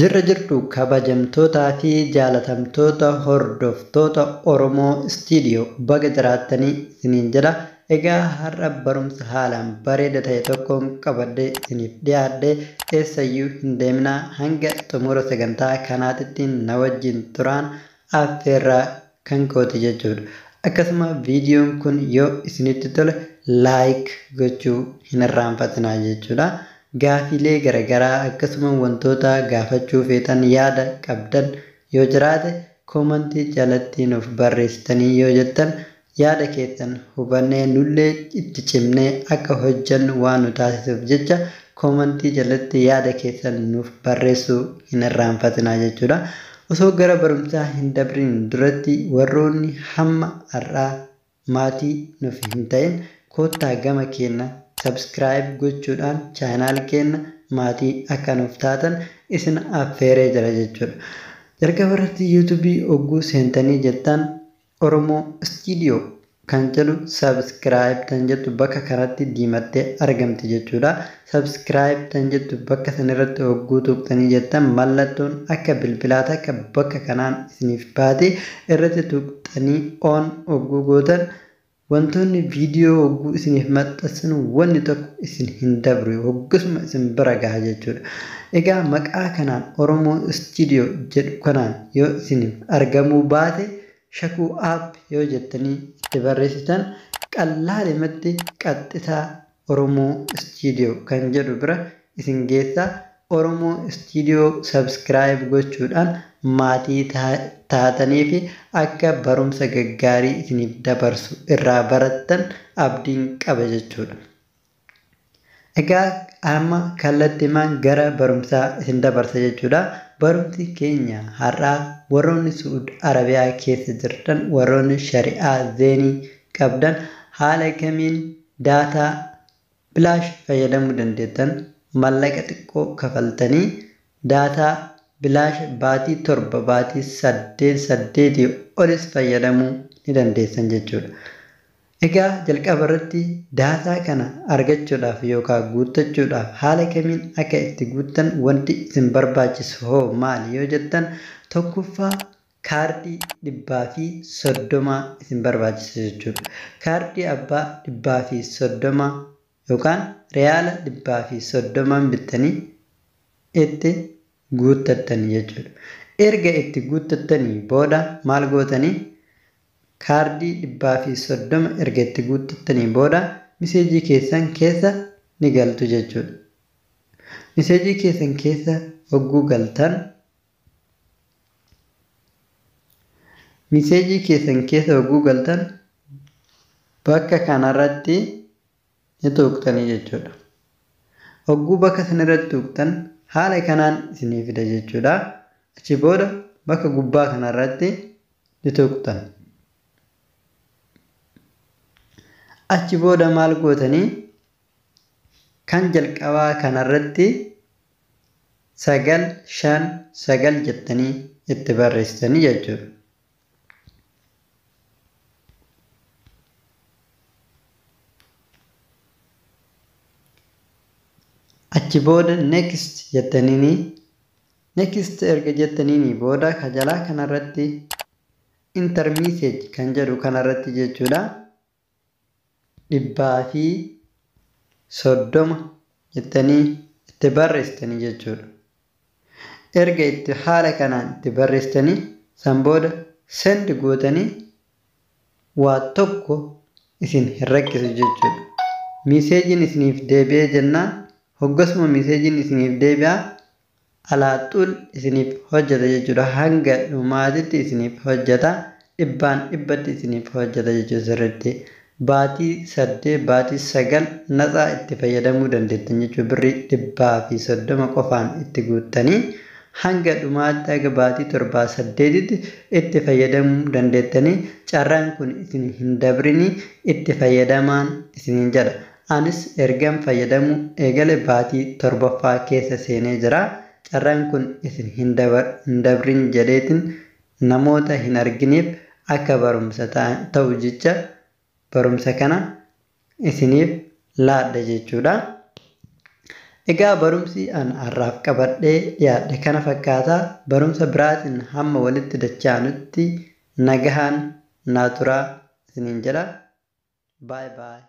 Jirra jirtu kabajamtootaa fi jaalatamtoota hordoftoota Oromoo Istiidiyoo baga jiraattanii isiniin jedha. Egaa har'a barumsa haalaan bareeda ta'e tokkoon qabadhee isiniif dhiyaadhe eessayyuu hin deeminaa hanga xumura sagantaa kanaatitti na wajjin turaan affeerraa kan kooti jechuudha. Akkasuma viidiyoon kun yoo isinitti tole laayik gochuu hin irraanfatinaa jechuudha. Gaafiilee garaagaraa akkasuma wantoota gaafachuu feetan yaada qabdan yoo jiraate koomantii jalatti nuuf barreessitanii yoo jettan yaada keessan hubannee nullee itti cimnee akka hojjannu waan nu taasisuuf jecha koomantii jalatti yaada keessan nuuf barreessuu hin irraanfatinaa jechuudha. Osoo gara barumsaa hin dabriin duratti warroonni hamma har'aa maatii nuuf hin ta'in koottaa gama keenya sabskiraayib gochuudhaan chaanaal keenya maatii akka nuuf taatan isin affeeree jira jechuudha. Jalqaba irratti yuutuubii ogguu seentanii jettan Oromoo Istiidiyoo kan jedhu sabskiraayib kan jettu bakka kanatti diimattee argamti jechuudha. Sabskiraayib kan jettu bakka sanarratti ogguu tuqxanii jettan mallattoon akka bilbilaata akka bakka kanaan isiniif baate irratti tuqxanii oon ogguu gootan wantoonni viidiyoo ogguu isiniif maxxansinu wanni tokko isin hin dabru hoggasuma isin bira gaha jechuudha. Egaa maqaa kanaan Oromoo Istiidiyoo jedhu kanaan yoo isiniif argamuu baate shakuu app yoo jettanii itti barreessitan qallaalimatti qaxxisaa Oromoo Istiidiyoo kan jedhu bira isin geessaa Oromoo Istiidiyoo sabskiraayib gochuudhaan maatii taatanii fi akka barumsa gaggaarii isiniif dabarsu irraa barattan abdiin qaba jechuudha. Egaa amma kallattiimaan gara barumsaa isin dabarsa jechuudha. Barumsi keenya har'aa warroonni Suud Arabiyaa keessa jirtan warroonni shari'aa zeenii qabdan haala kamiin daataa bilaash fayyadamuu dandeettan mallaqa xiqqoo kafaltanii daataa bilaash baatii torba baatii saddeet saddeetii olis fayyadamuu ni dandeessan jechuudha. Egaa jalqaba irratti daataa kana argachuudhaaf yookaan guuttachuudhaaf haala kamiin akka itti guuttan wanti isin barbaachisu hoo maali yoo jettan tokkoffaa kaardii dhibbaa fi soddomaa isin barbaachisa jechuudha. Kaardii abbaa dhibbaa fi soddomaa yookaan reyaala dhibbaa fi soddomaan bittanii itti guuttattanii jechuudha. Erga itti guuttattanii booda maal gootanii kaardii dhibbaa fi soddoma erga itti guuttattanii booda miseejii keessan keessa ni galtu jechuudha. Miseejii keessan keessa hogguu galtan miseejii keessan keessa hogguu galtan bakka kanarratti ni tuqxanii jechuudha. Hogguu bakka sanarratti tuqxan haala kanaan isinii fida jechuudha. Achi booda bakka gubbaa kanarratti ni tuqxan. Achi booda maal gootanii kan jalqabaa kanarratti sagal shan sagal jettanii itti barreessitanii jechuudha. Achi booda next jettaniini next erga jettaniini booda ka jalaa kanarratti intermessage kan jedhu kanarratti jechuudha. dhibbaa fi soddoma jettanii itti barreessitanii jechuudha. Erga itti haala kanaan itti barreessitanii san booda send gootanii waa tokko isin hin rakkisu jechuudha. Miseejiin isiniif deebi'ee jennaan hoggasuma miseejiin isiniif deebi'aa alaaxuul isiniif hojjeta jechuudha. Hanga dhumaatitti isiniif hojjeta. Dhibbaan dhibbatti isiniif hojjeta jechuudha sirriitti. baatii saddeet baatii sagal natsaa itti fayyadamuu dandeettan jechuudha birrii dhibbaa fi soddoma qofaan itti guuttanii hanga dhumaatti haga baatii torbaa saddeetitti itti fayyadamuu dandeettanii carraan kun isin hin dabrinii itti fayyadamaan isiniin jedha. Anis ergan fayyadamuu eegale baatii torbaffaa keessa seenee jira. Carraan kun isin hin dabrin jedheetin namoota hin argineef akka barumsa ta'u jecha barumsa kana isiniif laadha jechuudha. Egaa barumsi an har'aaf qabadhee dhiyaadhe kana fakkaata. Barumsa biraatiin hamma walitti dachaanutti nagahaan naa turaa isiniin jedha. Baay baay.